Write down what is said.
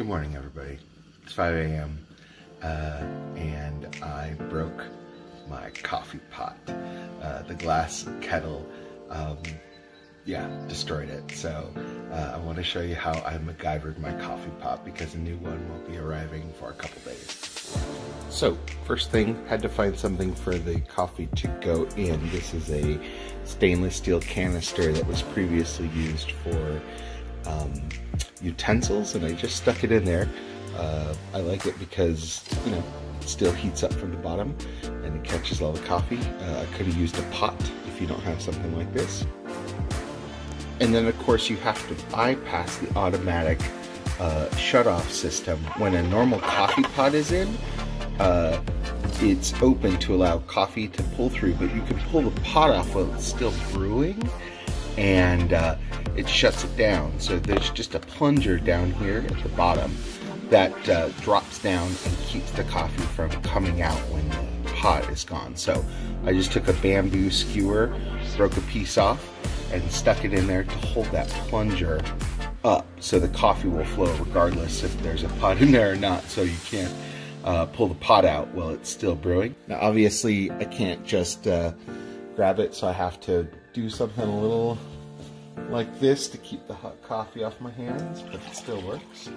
Good morning, everybody. It's 5 a.m. Uh, and I broke my coffee pot. Uh, the glass kettle, um, yeah, destroyed it. So uh, I want to show you how I MacGyvered my coffee pot because a new one won't be arriving for a couple days. So first thing, had to find something for the coffee to go in. This is a stainless steel canister that was previously used for um, utensils and I just stuck it in there. Uh, I like it because, you know, it still heats up from the bottom and it catches all the coffee. Uh, I could have used a pot if you don't have something like this. And then of course you have to bypass the automatic uh, shut-off system. When a normal coffee pot is in, uh, it's open to allow coffee to pull through, but you can pull the pot off while it's still brewing and uh, it shuts it down. So there's just a plunger down here at the bottom that uh, drops down and keeps the coffee from coming out when the pot is gone. So I just took a bamboo skewer, broke a piece off, and stuck it in there to hold that plunger up so the coffee will flow regardless if there's a pot in there or not so you can't uh, pull the pot out while it's still brewing. Now obviously I can't just uh, grab it so I have to do something a little like this to keep the hot coffee off my hands, but it still works.